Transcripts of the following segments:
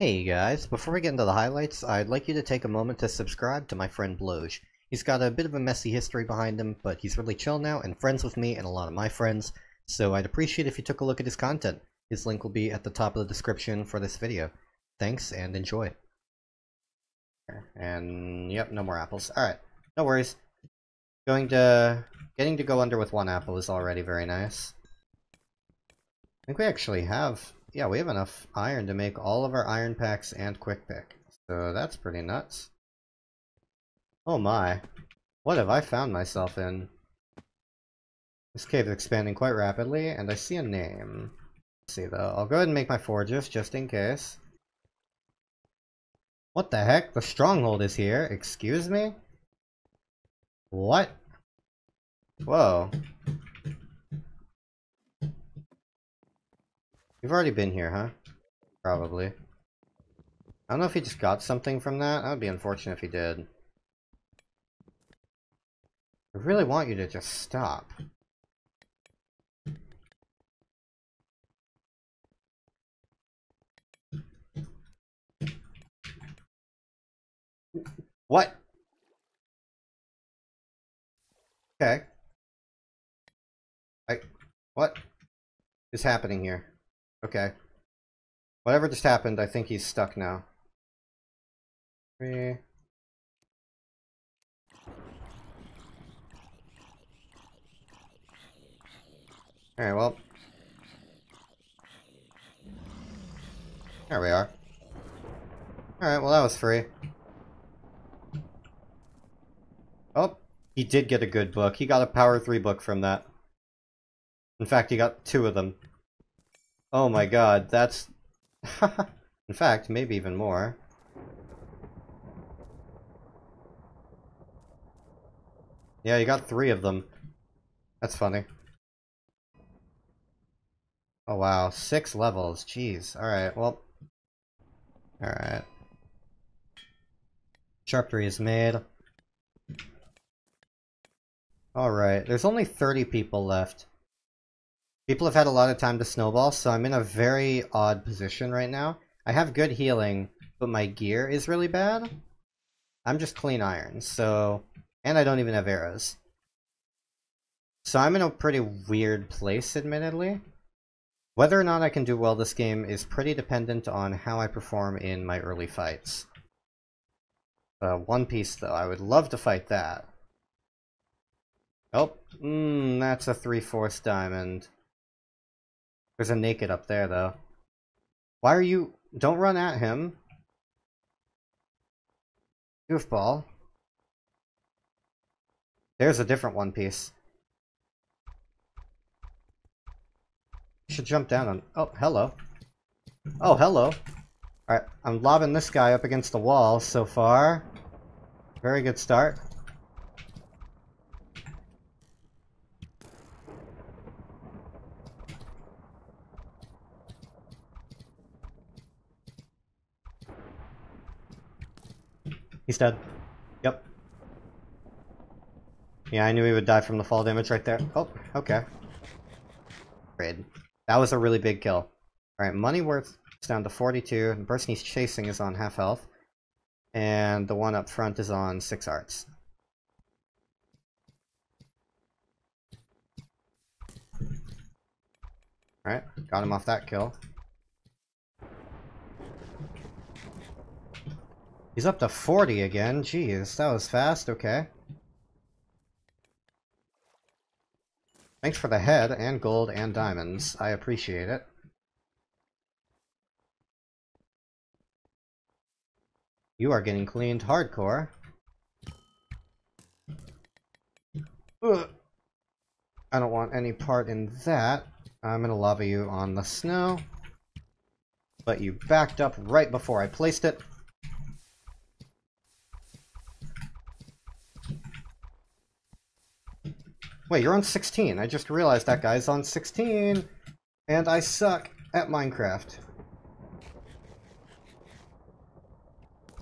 Hey guys, before we get into the highlights, I'd like you to take a moment to subscribe to my friend Bloge. He's got a bit of a messy history behind him, but he's really chill now and friends with me and a lot of my friends, so I'd appreciate if you took a look at his content. His link will be at the top of the description for this video. Thanks and enjoy. And yep, no more apples. Alright, no worries. Going to... Getting to go under with one apple is already very nice. I think we actually have... Yeah, we have enough iron to make all of our iron packs and quick pick. So that's pretty nuts. Oh my. What have I found myself in? This cave is expanding quite rapidly, and I see a name. Let's see though. I'll go ahead and make my forges, just in case. What the heck? The stronghold is here. Excuse me? What? Whoa. You've already been here, huh? Probably. I don't know if he just got something from that. That would be unfortunate if he did. I really want you to just stop. What? Okay. I... What is happening here? Okay. Whatever just happened, I think he's stuck now. Three... Alright, well. There we are. Alright, well that was free. Oh, he did get a good book. He got a Power 3 book from that. In fact, he got two of them. Oh my god, that's... In fact, maybe even more. Yeah, you got three of them. That's funny. Oh wow, six levels, jeez. Alright, well... Alright. Sharp 3 is made. Alright, there's only 30 people left. People have had a lot of time to snowball, so I'm in a very odd position right now. I have good healing, but my gear is really bad. I'm just clean iron, so... And I don't even have arrows. So I'm in a pretty weird place, admittedly. Whether or not I can do well this game is pretty dependent on how I perform in my early fights. Uh, One Piece, though, I would love to fight that. Oh, mm, that's a three-fourths diamond. There's a naked up there, though. Why are you... Don't run at him. Goofball. There's a different One Piece. You should jump down on... Oh, hello. Oh, hello. Alright, I'm lobbing this guy up against the wall so far. Very good start. He's dead. Yep. Yeah, I knew he would die from the fall damage right there. Oh, okay. Raid. That was a really big kill. Alright, money worth is down to 42. The person he's chasing is on half health. And the one up front is on 6 arts. Alright, got him off that kill. He's up to 40 again. Jeez, that was fast. Okay. Thanks for the head, and gold, and diamonds. I appreciate it. You are getting cleaned hardcore. Ugh. I don't want any part in that. I'm gonna lava you on the snow. But you backed up right before I placed it. Wait, you're on 16. I just realized that guy's on 16. And I suck at Minecraft.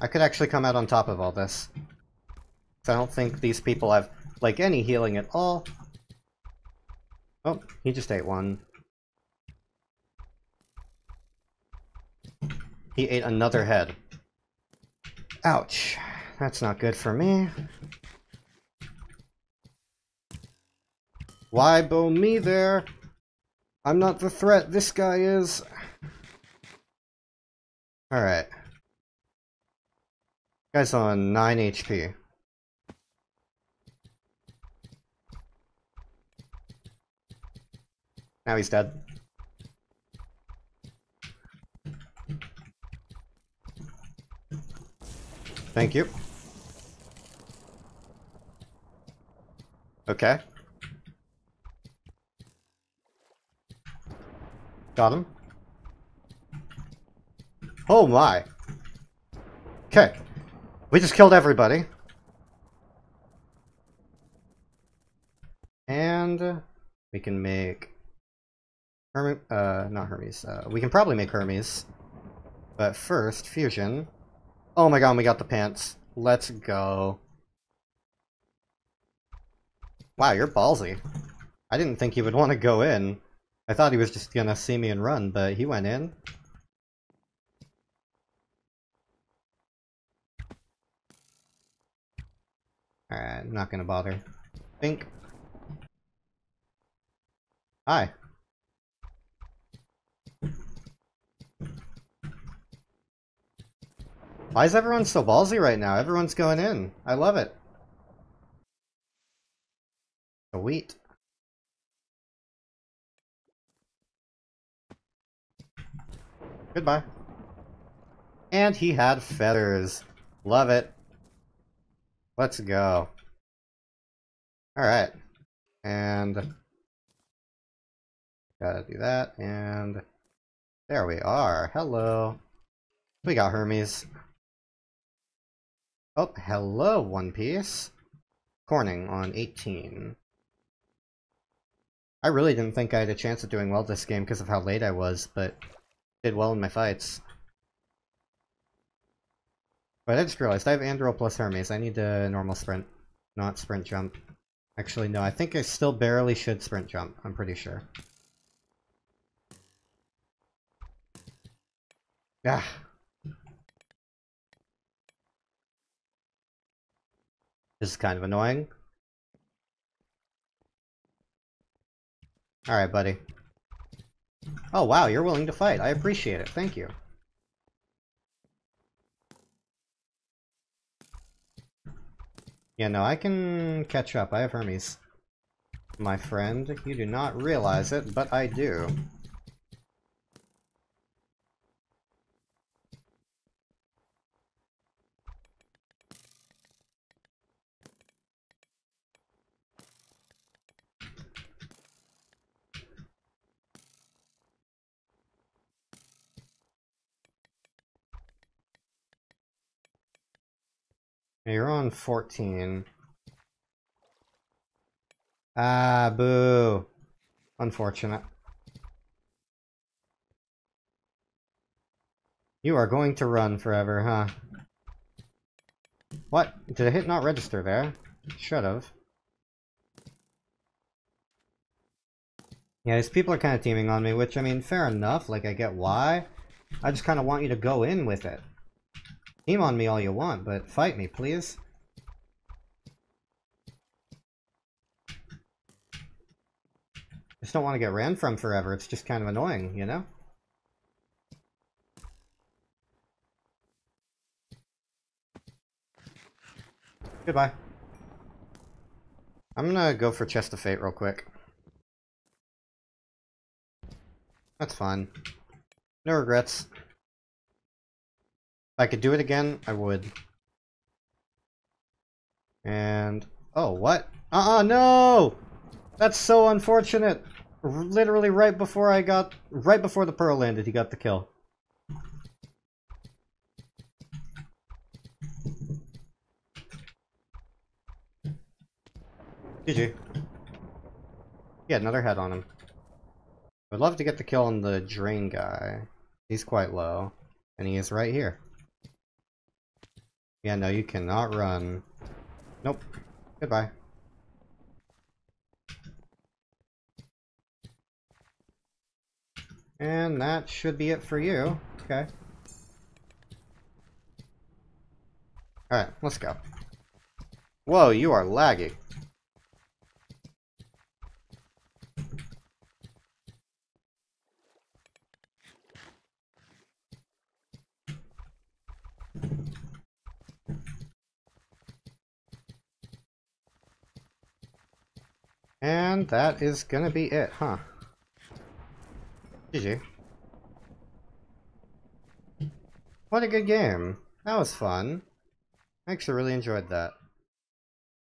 I could actually come out on top of all this. I don't think these people have, like, any healing at all. Oh, he just ate one. He ate another head. Ouch. That's not good for me. Why bow me there? I'm not the threat, this guy is. Alright. Guy's on 9 HP. Now he's dead. Thank you. Okay. Got him. Oh my. Okay. We just killed everybody. And we can make Hermes, uh, not Hermes. Uh, we can probably make Hermes. But first, fusion. Oh my god, we got the pants. Let's go. Wow, you're ballsy. I didn't think you would want to go in. I thought he was just gonna see me and run, but he went in. Alright, not gonna bother. Think. Hi. Why is everyone so ballsy right now? Everyone's going in. I love it. Sweet. Goodbye. And he had feathers. Love it. Let's go. Alright. And... Gotta do that, and... There we are. Hello. We got Hermes. Oh, hello, One Piece. Corning on 18. I really didn't think I had a chance of doing well this game because of how late I was, but did well in my fights. But I just realized I have Andro plus Hermes. I need a normal sprint, not sprint jump. Actually, no, I think I still barely should sprint jump. I'm pretty sure. Yeah, This is kind of annoying. Alright, buddy. Oh, wow, you're willing to fight. I appreciate it. Thank you. Yeah, no, I can catch up. I have Hermes. My friend, you do not realize it, but I do. You're on 14. Ah, boo. Unfortunate. You are going to run forever, huh? What? Did a hit not register there? Should've. Yeah, these people are kind of teaming on me, which, I mean, fair enough. Like, I get why. I just kind of want you to go in with it. Team on me all you want, but fight me, please. Just don't want to get ran from forever. It's just kind of annoying, you know? Goodbye. I'm gonna go for Chest of Fate real quick. That's fine. No regrets. If I could do it again, I would. And... Oh, what? Uh-uh, no! That's so unfortunate! R literally right before I got... Right before the pearl landed, he got the kill. GG. He had another head on him. I'd love to get the kill on the drain guy. He's quite low. And he is right here. Yeah, no, you cannot run. Nope. Goodbye. And that should be it for you. Okay. Alright, let's go. Whoa, you are laggy. And that is gonna be it, huh? GG. What a good game. That was fun. I actually really enjoyed that.